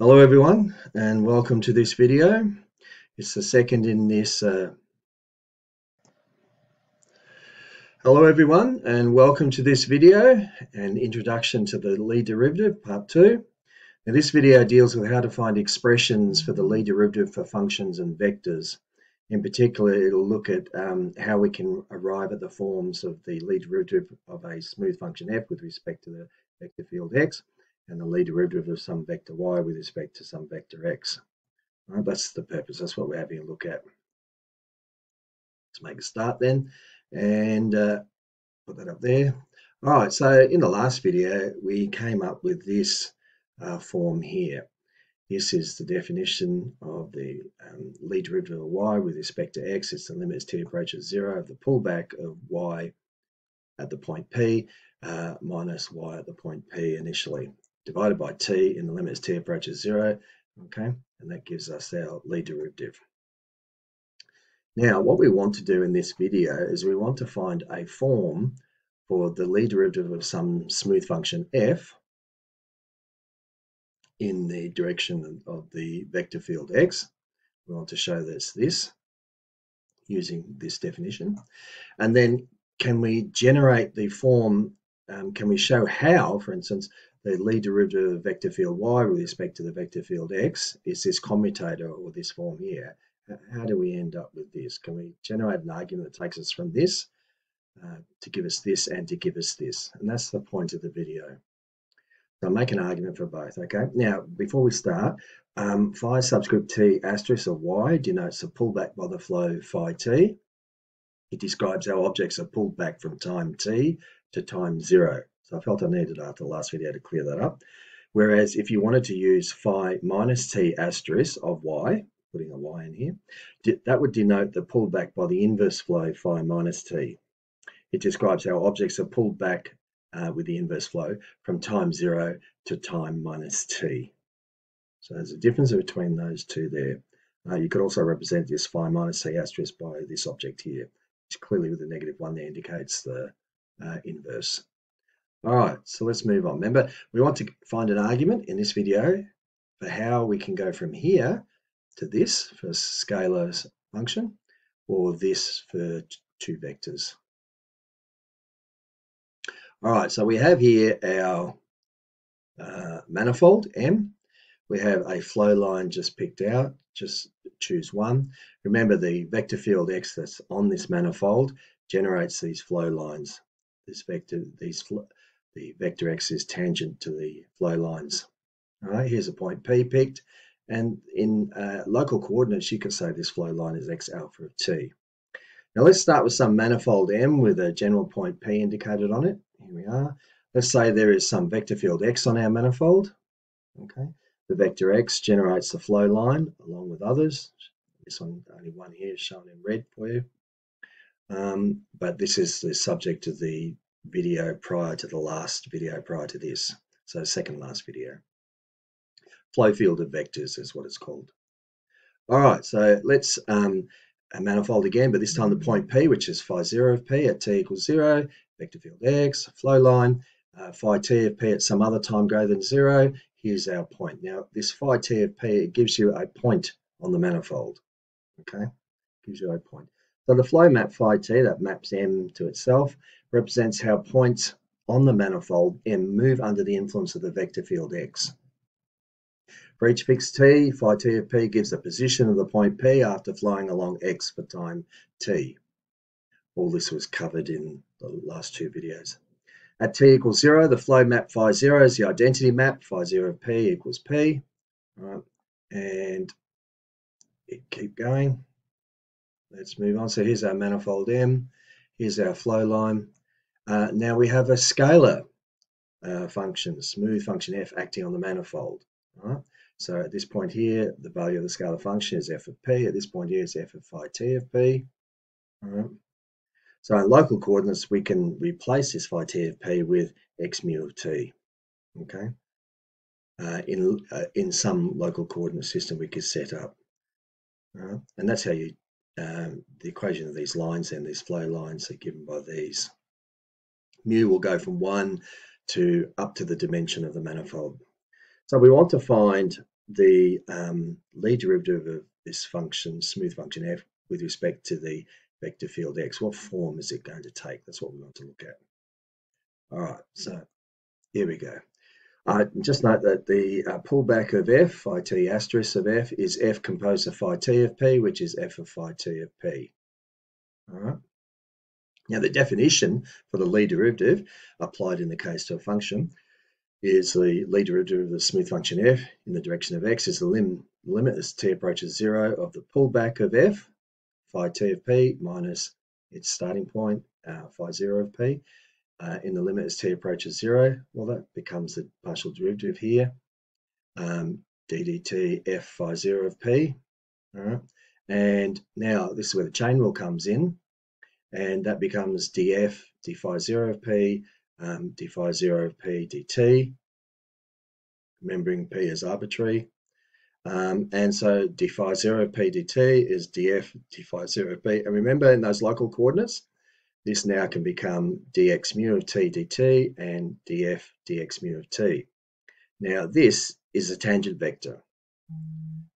Hello everyone and welcome to this video. It's the second in this uh... Hello everyone and welcome to this video an introduction to the Lie derivative part 2. Now this video deals with how to find expressions for the Lie derivative for functions and vectors. In particular it'll look at um, how we can arrive at the forms of the Lie derivative of a smooth function f with respect to the vector field x and the Lie derivative of some vector y with respect to some vector x. Right, that's the purpose. That's what we're having a look at. Let's make a start then and uh, put that up there. All right, so in the last video, we came up with this uh, form here. This is the definition of the um, Lie derivative of y with respect to x. It's the limit as t approaches zero of the pullback of y at the point P uh, minus y at the point P initially divided by t in the limit as t approaches zero, okay? And that gives us our Lie derivative. Now, what we want to do in this video is we want to find a form for the Lie derivative of some smooth function f in the direction of the vector field x. We want to show this this using this definition. And then can we generate the form, um, can we show how, for instance, the Lie derivative of vector field y with respect to the vector field x is this commutator or this form here. How do we end up with this? Can we generate an argument that takes us from this uh, to give us this and to give us this? And that's the point of the video. So I'll make an argument for both, okay? Now, before we start, um, phi subscript t asterisk of y denotes a pullback by the flow phi t. It describes how objects are pulled back from time t to time zero. So I felt I needed after the last video to clear that up. Whereas if you wanted to use phi minus t asterisk of y, putting a y in here, that would denote the pullback by the inverse flow phi minus t. It describes how objects are pulled back uh, with the inverse flow from time zero to time minus t. So there's a difference between those two there. Uh, you could also represent this phi minus t asterisk by this object here, which clearly with the negative one there indicates the uh, inverse. All right, so let's move on. Remember, we want to find an argument in this video for how we can go from here to this for scalar function or this for two vectors. All right, so we have here our uh, manifold M. We have a flow line just picked out, just choose one. Remember the vector field X that's on this manifold generates these flow lines. This vector, these the vector x is tangent to the flow lines. All right, here's a point P picked. And in uh, local coordinates, you could say this flow line is x alpha of t. Now let's start with some manifold M with a general point P indicated on it. Here we are. Let's say there is some vector field x on our manifold. Okay, the vector x generates the flow line along with others. This one, only one here is shown in red for you. Um, but this is the subject of the video prior to the last video prior to this. So second last video. Flow field of vectors is what it's called. All right, so let's um, a manifold again, but this time the point P, which is phi 0 of P at t equals 0, vector field X, flow line, uh, phi t of P at some other time greater than 0. Here's our point. Now, this phi t of P, it gives you a point on the manifold, okay? Gives you a point. So the flow map phi t, that maps M to itself, represents how points on the manifold M move under the influence of the vector field X. For each fixed t, phi t of p gives the position of the point P after flowing along x for time t. All this was covered in the last two videos. At t equals 0, the flow map phi 0 is the identity map, phi 0 of p equals p. And it keep going. Let's move on. So here's our manifold M. Here's our flow line. Uh, now we have a scalar uh, function, smooth function f acting on the manifold. Right? So at this point here, the value of the scalar function is f of p. At this point here is f of phi t of p. Right? So in local coordinates, we can replace this phi t of p with x mu of t. Okay. Uh, in uh, in some local coordinate system we could set up, and that's how you um, the equation of these lines and these flow lines are given by these mu will go from 1 to up to the dimension of the manifold. So we want to find the um, Lie derivative of this function, smooth function f, with respect to the vector field x, what form is it going to take? That's what we want to look at. All right, so here we go. Uh, just note that the uh, pullback of f, phi t asterisk of f, is f composed of phi t of p, which is f of phi t of p. All right. Now, the definition for the Lie derivative applied in the case to a function is the Lie derivative of the smooth function f in the direction of x is the lim limit as t approaches zero of the pullback of f, phi t of p minus its starting point, uh, phi zero of p, uh, in the limit as t approaches zero. Well, that becomes the partial derivative here, um, d dt f phi zero of p. All right. And now this is where the chain rule comes in and that becomes df d phi 0 of p um, d phi 0 of p dt, remembering p is arbitrary. Um, and so d phi 0 of p dt is df d phi 0 of p. And remember in those local coordinates, this now can become dx mu of t dt and df dx mu of t. Now this is a tangent vector.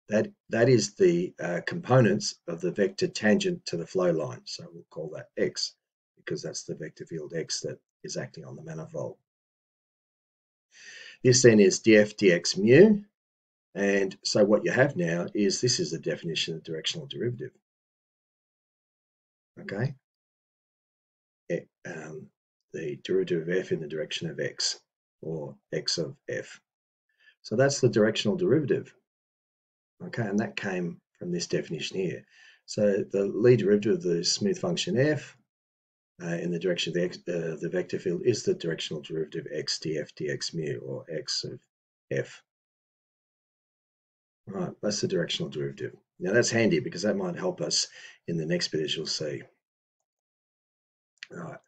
That, that is the uh, components of the vector tangent to the flow line. So we'll call that x because that's the vector field x that is acting on the manifold. This then is df dx mu. And so what you have now is this is the definition of directional derivative. Okay. Um, the derivative of f in the direction of x or x of f. So that's the directional derivative. Okay, and that came from this definition here. So the Lie derivative of the smooth function f uh, in the direction of the, x, uh, the vector field is the directional derivative x df dx mu or x of f. Right, that's the directional derivative. Now that's handy because that might help us in the next bit as you'll see. All right,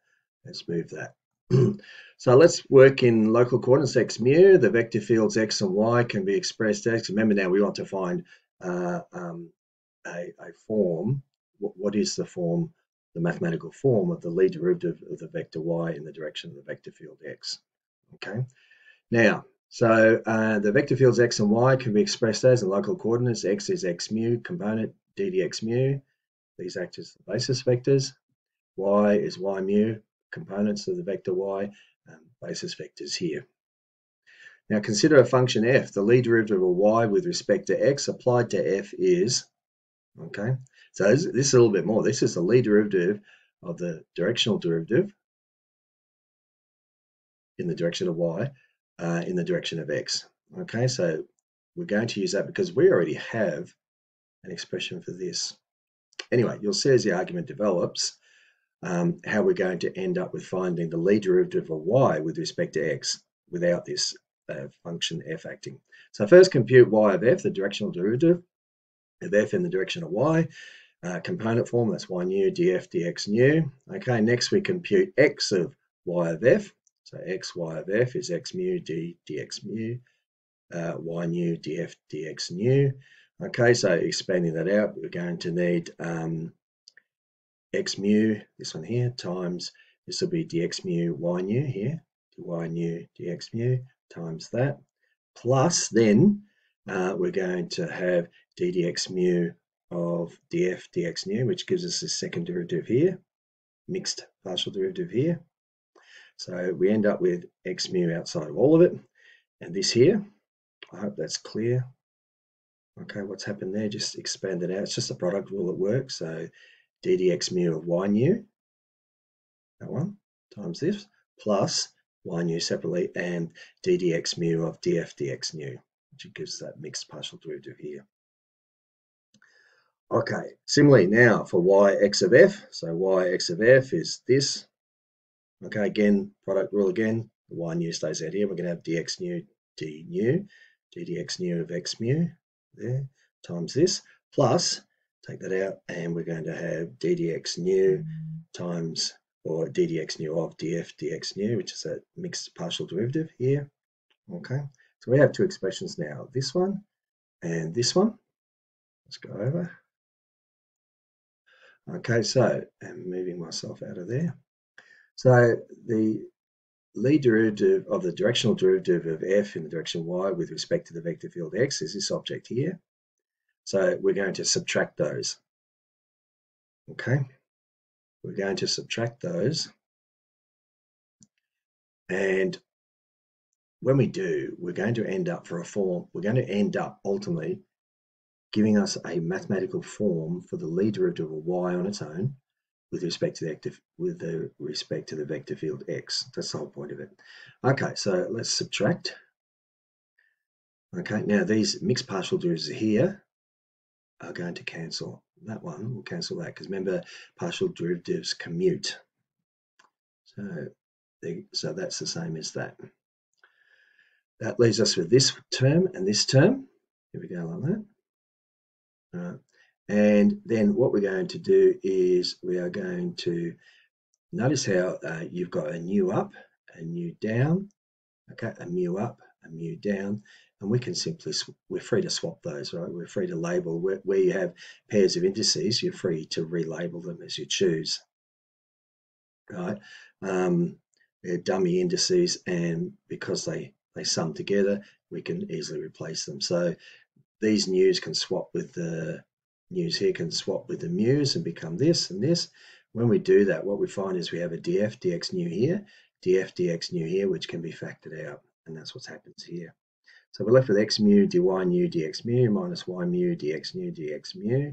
let's move that. so let's work in local coordinates x mu. The vector fields x and y can be expressed as, remember now we want to find uh, um, a, a, form. What, what is the form, the mathematical form of the Lie derivative of the vector y in the direction of the vector field x? Okay. Now, so uh, the vector fields x and y can be expressed as in local coordinates. x is x mu component, d dx mu. These act as the basis vectors. Y is y mu components of the vector y, um, basis vectors here. Now consider a function f. The Lie derivative of y with respect to x applied to f is, okay, so this, this is a little bit more. This is the Lie derivative of the directional derivative in the direction of y uh, in the direction of x. Okay, so we're going to use that because we already have an expression for this. Anyway, you'll see as the argument develops, um, how we're going to end up with finding the Lie derivative of y with respect to x without this uh, function f acting. So first compute y of f, the directional derivative of f in the direction of y, uh, component form, that's y nu df dx nu. Okay, next we compute x of y of f. So x y of f is x mu d dx mu, uh, y nu df dx nu. Okay, so expanding that out, we're going to need um, x mu, this one here, times, this will be dx mu y nu here, dy nu dx mu times that, plus then uh, we're going to have d dx mu of df dx nu, which gives us the second derivative here, mixed partial derivative here. So we end up with x mu outside of all of it. And this here, I hope that's clear. Okay, what's happened there? Just expand it out. It's just a product rule at work. So ddx mu of y nu, that one, times this, plus y nu separately, and ddx mu of df dx nu, which gives that mixed partial derivative here. Okay, similarly now for y x of f, so y x of f is this. Okay, again, product rule again, the y nu stays out here. We're going to have dx nu d nu, ddx nu of x mu there, times this, plus take that out, and we're going to have ddx nu times, or ddx nu of df dx nu, which is a mixed partial derivative here. Okay, so we have two expressions now, this one and this one. Let's go over. Okay, so I'm moving myself out of there. So the Lie derivative of the directional derivative of f in the direction y with respect to the vector field x is this object here. So we're going to subtract those. Okay, we're going to subtract those. And when we do, we're going to end up for a form, we're going to end up ultimately giving us a mathematical form for the Lie derivative of y on its own with respect to the active with the respect to the vector field x. That's the whole point of it. Okay, so let's subtract. Okay, now these mixed partial derivatives here are going to cancel. That one We'll cancel that because remember partial derivatives commute. So, they, so that's the same as that. That leaves us with this term and this term. Here we go like that. And then what we're going to do is we are going to notice how uh, you've got a nu up, a nu down, okay, a mu up, a mu down, and we can simply, we're free to swap those, right? We're free to label, where, where you have pairs of indices, you're free to relabel them as you choose, right? Um, they're dummy indices, and because they, they sum together, we can easily replace them. So these news can swap with the news here can swap with the mu's and become this and this. When we do that, what we find is we have a df dx nu here, df dx nu here, which can be factored out. And that's what happens here. So we're left with x mu dy nu dx mu minus y mu dx nu dx mu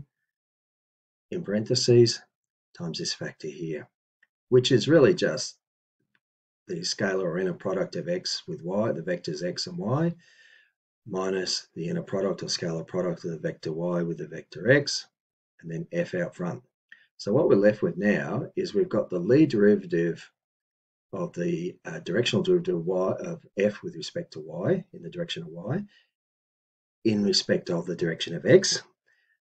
in parentheses times this factor here, which is really just the scalar or inner product of x with y, the vectors x and y, minus the inner product or scalar product of the vector y with the vector x, and then f out front. So what we're left with now is we've got the Lie derivative of the uh, directional derivative of, y, of f with respect to y in the direction of y in respect of the direction of x.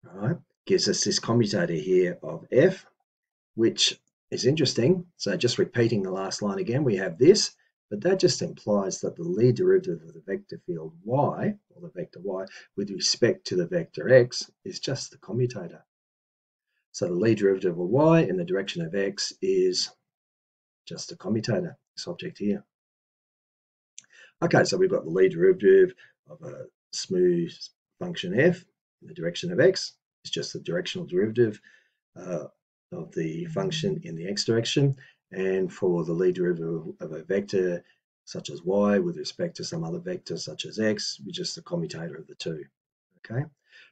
Right, gives us this commutator here of f, which is interesting. So just repeating the last line again, we have this but that just implies that the Lie derivative of the vector field y, or the vector y, with respect to the vector x is just the commutator. So the Lie derivative of y in the direction of x is just a commutator, this object here. Okay, so we've got the Lie derivative of a smooth function f in the direction of x. It's just the directional derivative uh, of the function in the x direction and for the Lie derivative of a vector such as y with respect to some other vector such as x, which just the commutator of the two. Okay,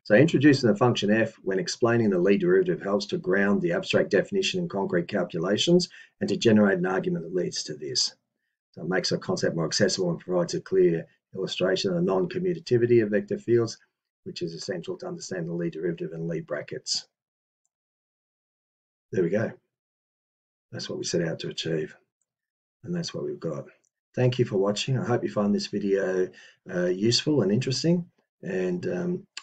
so introducing the function f when explaining the Lie derivative helps to ground the abstract definition in concrete calculations and to generate an argument that leads to this. So it makes a concept more accessible and provides a clear illustration of the non-commutativity of vector fields, which is essential to understand the Lie derivative and Lie brackets. There we go. That's what we set out to achieve. And that's what we've got. Thank you for watching. I hope you find this video uh, useful and interesting. And um,